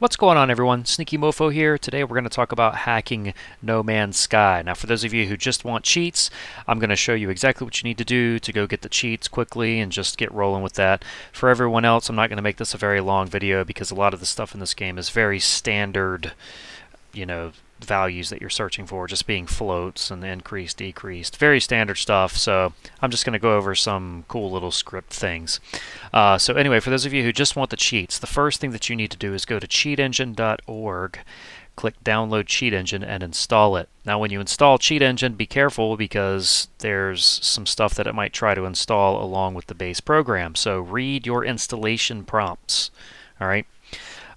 What's going on everyone? Sneaky Mofo here. Today we're going to talk about hacking No Man's Sky. Now for those of you who just want cheats, I'm going to show you exactly what you need to do to go get the cheats quickly and just get rolling with that. For everyone else, I'm not going to make this a very long video because a lot of the stuff in this game is very standard, you know, values that you're searching for, just being floats and increased, decreased. Very standard stuff, so I'm just going to go over some cool little script things. Uh, so anyway, for those of you who just want the cheats, the first thing that you need to do is go to cheatengine.org, click download Cheat Engine and install it. Now when you install Cheat Engine, be careful because there's some stuff that it might try to install along with the base program. So read your installation prompts. All right.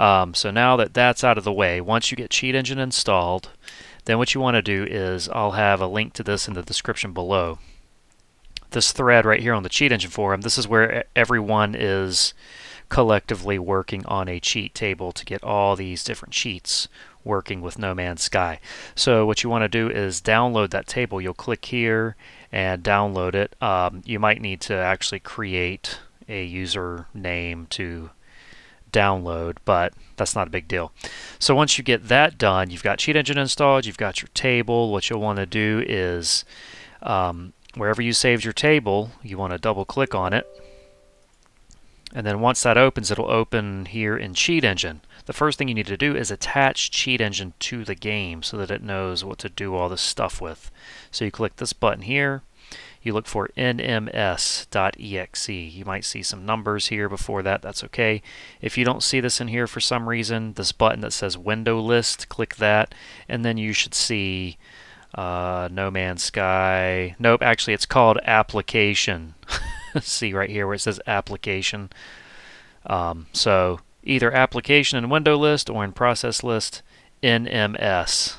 Um, so now that that's out of the way, once you get Cheat Engine installed, then what you want to do is I'll have a link to this in the description below. This thread right here on the Cheat Engine forum, this is where everyone is collectively working on a cheat table to get all these different cheats working with No Man's Sky. So what you want to do is download that table. You'll click here and download it. Um, you might need to actually create a username to download, but that's not a big deal. So once you get that done, you've got Cheat Engine installed, you've got your table. What you'll want to do is um, wherever you saved your table, you want to double click on it. And then once that opens, it'll open here in Cheat Engine. The first thing you need to do is attach Cheat Engine to the game so that it knows what to do all this stuff with. So you click this button here, you look for nms.exe. You might see some numbers here before that, that's okay. If you don't see this in here for some reason, this button that says window list, click that, and then you should see uh, No Man's Sky. Nope, actually it's called application. see right here where it says application. Um, so either application in window list or in process list, NMS.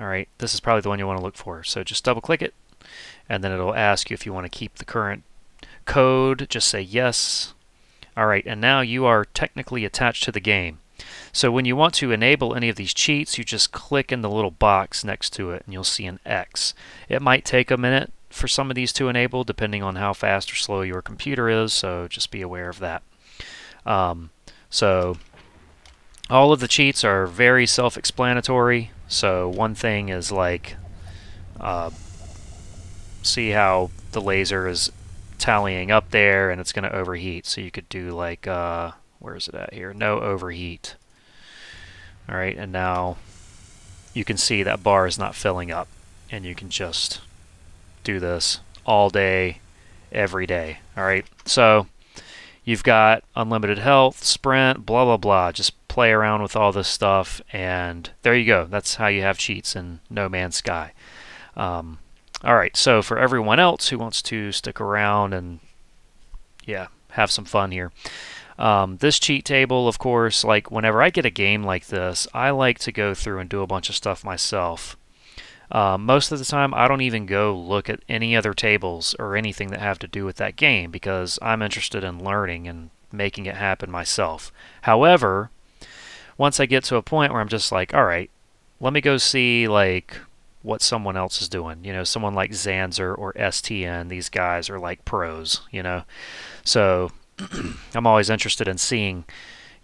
Alright, this is probably the one you want to look for. So just double click it, and then it'll ask you if you want to keep the current code. Just say yes. All right, and now you are technically attached to the game. So when you want to enable any of these cheats, you just click in the little box next to it and you'll see an X. It might take a minute for some of these to enable depending on how fast or slow your computer is, so just be aware of that. Um, so all of the cheats are very self-explanatory. So one thing is like uh, see how the laser is tallying up there and it's going to overheat. So you could do like, uh, where is it at here? No overheat. All right, and now you can see that bar is not filling up and you can just do this all day, every day. All right, so you've got unlimited health, sprint, blah, blah, blah. Just play around with all this stuff and there you go. That's how you have cheats in No Man's Sky. Um, all right, so for everyone else who wants to stick around and, yeah, have some fun here. Um, this cheat table, of course, like whenever I get a game like this, I like to go through and do a bunch of stuff myself. Um, most of the time, I don't even go look at any other tables or anything that have to do with that game because I'm interested in learning and making it happen myself. However, once I get to a point where I'm just like, all right, let me go see like what someone else is doing. You know, someone like Zanzer or STN, these guys are like pros, you know. So I'm always interested in seeing,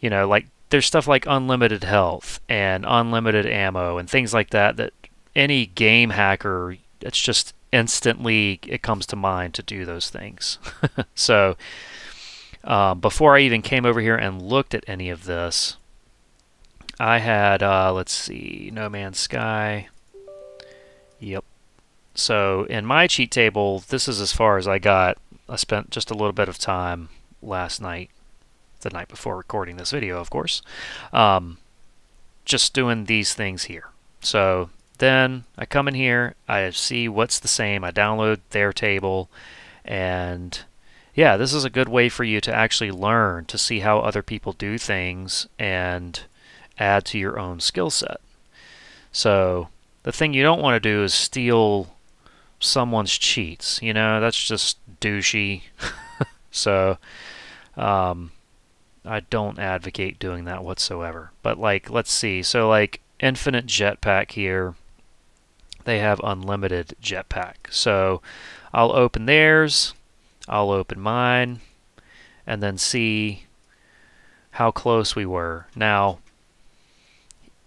you know, like there's stuff like unlimited health and unlimited ammo and things like that that any game hacker, it's just instantly it comes to mind to do those things. so um, before I even came over here and looked at any of this, I had, uh, let's see, No Man's Sky. So in my cheat table, this is as far as I got. I spent just a little bit of time last night, the night before recording this video, of course, um, just doing these things here. So then I come in here, I see what's the same, I download their table, and yeah, this is a good way for you to actually learn to see how other people do things and add to your own skill set. So the thing you don't want to do is steal someone's cheats. You know, that's just douchey. so, um, I don't advocate doing that whatsoever. But, like, let's see. So, like, Infinite Jetpack here, they have unlimited jetpack. So, I'll open theirs, I'll open mine, and then see how close we were. Now,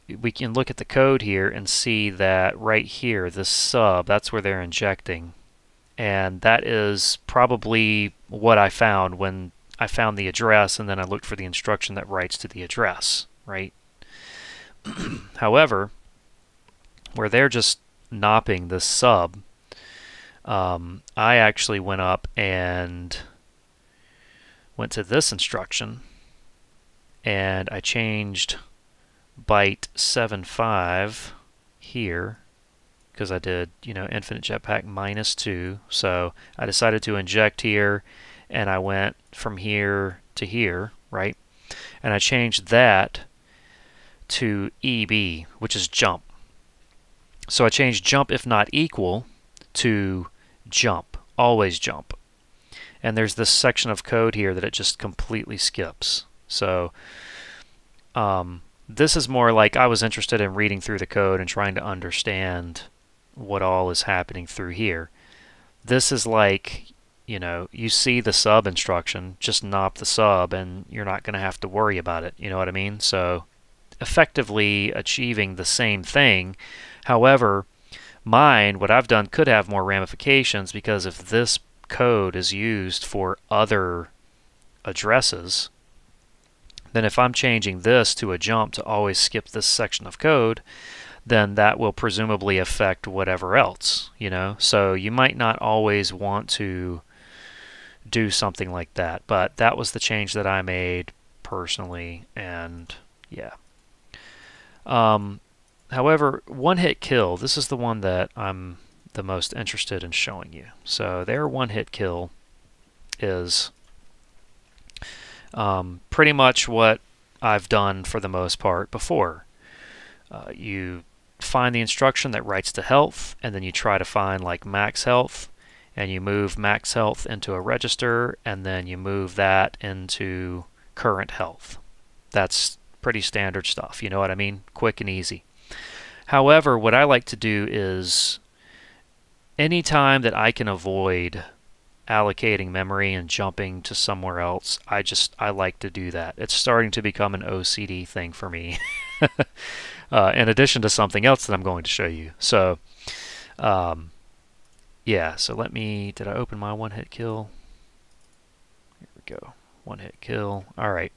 we can look at the code here and see that right here, this sub, that's where they're injecting. And that is probably what I found when I found the address and then I looked for the instruction that writes to the address, right? However, where they're just nopping the sub, um, I actually went up and went to this instruction and I changed byte 7.5 here because I did, you know, infinite jetpack minus 2. So I decided to inject here and I went from here to here, right? And I changed that to EB, which is jump. So I changed jump if not equal to jump, always jump. And there's this section of code here that it just completely skips. So um, this is more like I was interested in reading through the code and trying to understand what all is happening through here. This is like, you know, you see the sub instruction, just nop the sub and you're not going to have to worry about it. You know what I mean? So effectively achieving the same thing. However, mine, what I've done could have more ramifications because if this code is used for other addresses, then if I'm changing this to a jump to always skip this section of code, then that will presumably affect whatever else, you know? So you might not always want to do something like that, but that was the change that I made personally, and yeah. Um, however, one hit kill, this is the one that I'm the most interested in showing you. So their one hit kill is um, pretty much what I've done for the most part before. Uh, you find the instruction that writes to health, and then you try to find like max health, and you move max health into a register, and then you move that into current health. That's pretty standard stuff. You know what I mean? Quick and easy. However, what I like to do is anytime that I can avoid allocating memory and jumping to somewhere else, I just I like to do that. It's starting to become an OCD thing for me. uh, in addition to something else that I'm going to show you. So, um, yeah. So let me. Did I open my one hit kill? Here we go. One hit kill. All right.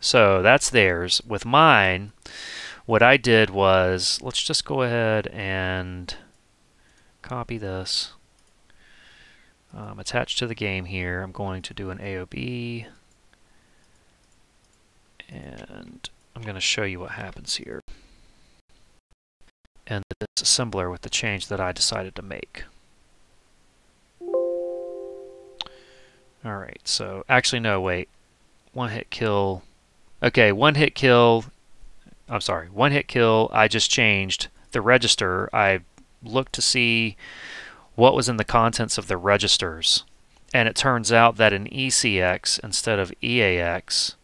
So that's theirs. With mine, what I did was, let's just go ahead and copy this. Um, attached to the game here, I'm going to do an AOB. And I'm going to show you what happens here. And the disassembler with the change that I decided to make. Alright, so actually no, wait. One hit kill Okay, one hit kill. I'm sorry, one hit kill. I just changed the register. I looked to see what was in the contents of the registers. And it turns out that in ECX instead of EAX,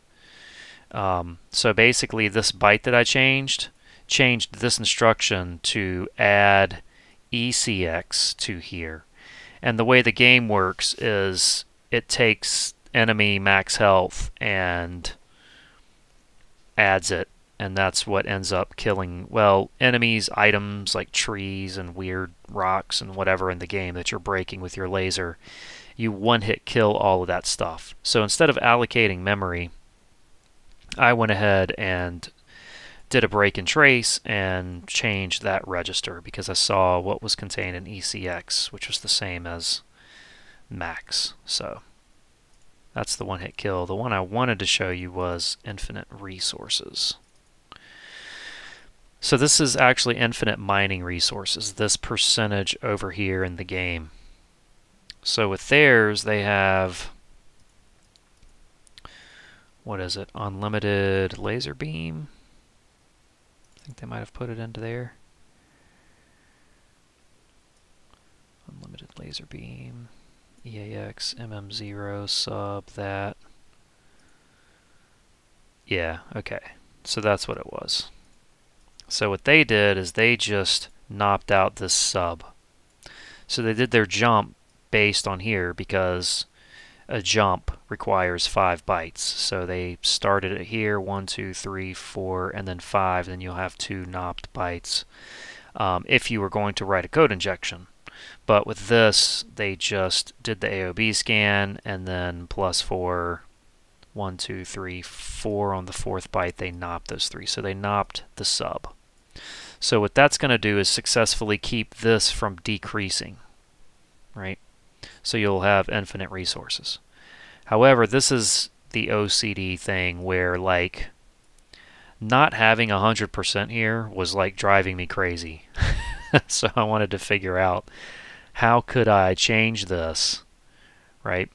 um, so basically this byte that I changed, changed this instruction to add ECX to here. And the way the game works is it takes enemy max health and adds it and that's what ends up killing well enemies items like trees and weird rocks and whatever in the game that you're breaking with your laser you one hit kill all of that stuff so instead of allocating memory I went ahead and did a break and trace and changed that register because I saw what was contained in ECX which was the same as max so that's the one hit kill. The one I wanted to show you was infinite resources. So this is actually infinite mining resources, this percentage over here in the game. So with theirs, they have, what is it, unlimited laser beam? I think they might have put it into there. Unlimited laser beam. EAX MM0 sub that. Yeah, okay. So that's what it was. So what they did is they just knocked out this sub. So they did their jump based on here because a jump requires five bytes. So they started it here, one, two, three, four, and then five. Then you'll have two nopped bytes um, if you were going to write a code injection. But with this, they just did the AOB scan and then plus four, one, two, three, four on the fourth byte, they nopped those three. So they nopped the sub. So what that's going to do is successfully keep this from decreasing, right? So you'll have infinite resources. However, this is the OCD thing where like not having 100% here was like driving me crazy. so I wanted to figure out how could I change this, right?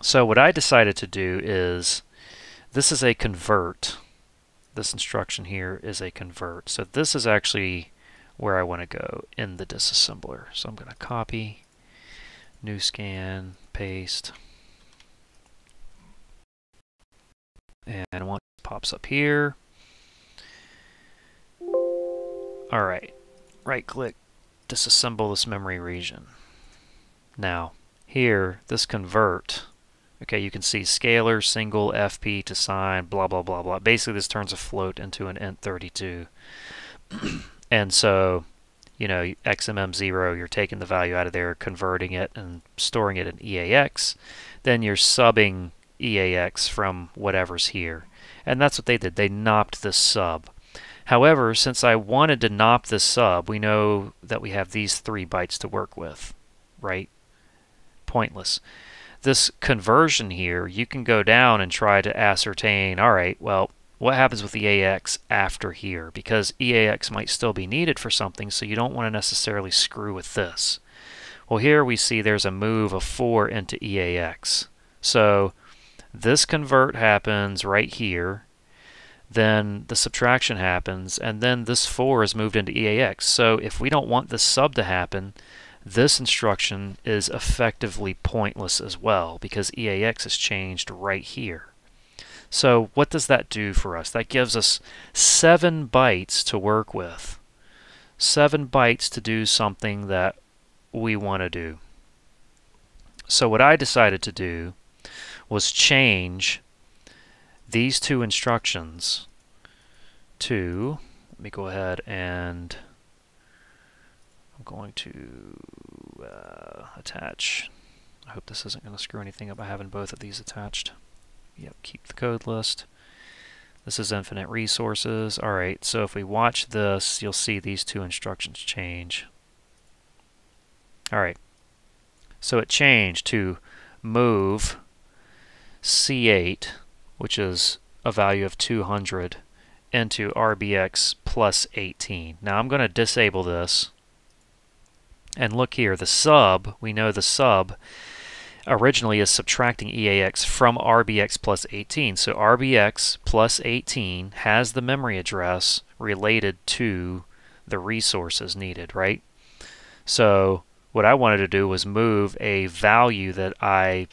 So what I decided to do is this is a convert. This instruction here is a convert. So this is actually where I want to go in the disassembler. So I'm going to copy, new scan, paste. And once it pops up here, all right, right click, disassemble this memory region. Now, here, this convert, okay, you can see scalar, single, FP to sign, blah, blah, blah, blah. Basically, this turns a float into an int32. and so, you know, XMM0, you're taking the value out of there, converting it, and storing it in EAX. Then you're subbing EAX from whatever's here. And that's what they did. They nopped this sub. However, since I wanted to nop this sub, we know that we have these three bytes to work with, right? Pointless. This conversion here, you can go down and try to ascertain, all right, well, what happens with EAX after here? Because EAX might still be needed for something, so you don't want to necessarily screw with this. Well, here we see there's a move of 4 into EAX. So this convert happens right here, then the subtraction happens, and then this 4 is moved into EAX. So if we don't want this sub to happen, this instruction is effectively pointless as well because EAX is changed right here. So what does that do for us? That gives us 7 bytes to work with. 7 bytes to do something that we want to do. So what I decided to do was change these two instructions to, let me go ahead and I'm going to uh, attach. I hope this isn't going to screw anything up by having both of these attached. Yep, keep the code list. This is infinite resources. Alright, so if we watch this, you'll see these two instructions change. Alright, so it changed to move C8, which is a value of 200, into RBX plus 18. Now I'm going to disable this. And look here, the sub, we know the sub originally is subtracting EAX from RBX plus 18. So RBX plus 18 has the memory address related to the resources needed, right? So what I wanted to do was move a value that I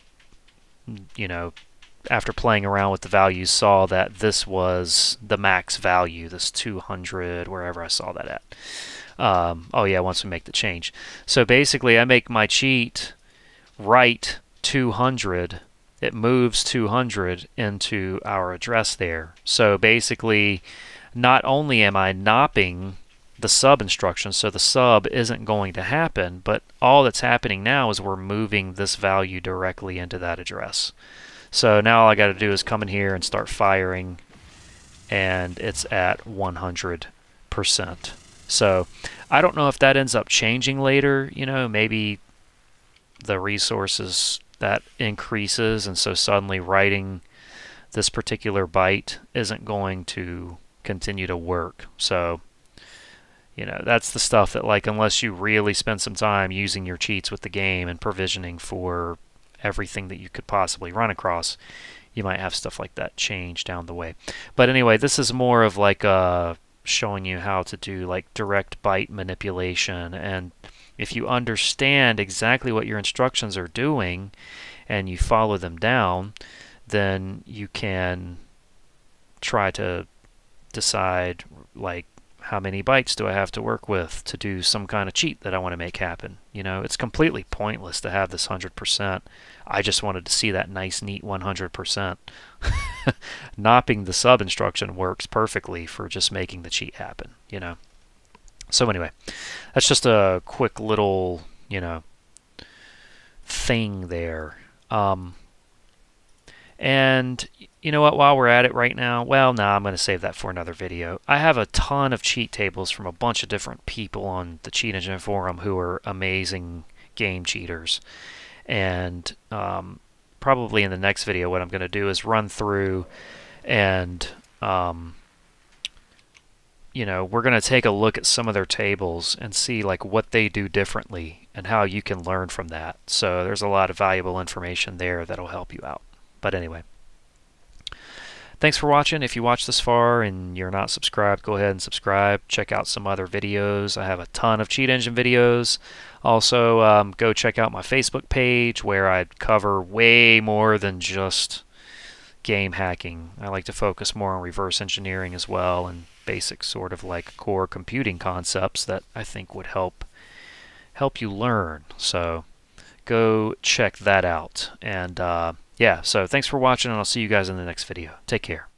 you know, after playing around with the values, saw that this was the max value, this 200, wherever I saw that at. Um, oh yeah, once we make the change. So basically, I make my cheat write 200. It moves 200 into our address there. So basically, not only am I nopping the sub instruction, so the sub isn't going to happen, but all that's happening now is we're moving this value directly into that address. So now all I got to do is come in here and start firing, and it's at 100%. So I don't know if that ends up changing later, you know, maybe the resources that increases, and so suddenly writing this particular byte isn't going to continue to work. So you know, that's the stuff that like unless you really spend some time using your cheats with the game and provisioning for everything that you could possibly run across, you might have stuff like that change down the way. But anyway, this is more of like uh, showing you how to do like direct byte manipulation. And if you understand exactly what your instructions are doing and you follow them down, then you can try to decide like how many bytes do I have to work with to do some kind of cheat that I want to make happen? You know, it's completely pointless to have this 100%. I just wanted to see that nice, neat 100%. Nopping the sub instruction works perfectly for just making the cheat happen, you know. So anyway, that's just a quick little, you know, thing there. Um, and you know what, while we're at it right now, well, no, nah, I'm going to save that for another video. I have a ton of cheat tables from a bunch of different people on the Cheat Engine forum who are amazing game cheaters. And um, probably in the next video, what I'm going to do is run through and, um, you know, we're going to take a look at some of their tables and see like what they do differently and how you can learn from that. So there's a lot of valuable information there that'll help you out. But anyway. Thanks for watching. If you watched this far and you're not subscribed, go ahead and subscribe. Check out some other videos. I have a ton of Cheat Engine videos. Also, um, go check out my Facebook page where I cover way more than just game hacking. I like to focus more on reverse engineering as well and basic sort of like core computing concepts that I think would help help you learn. So go check that out. And uh, yeah, so thanks for watching, and I'll see you guys in the next video. Take care.